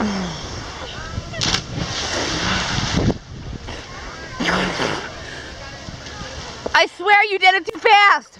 I swear you did it too fast.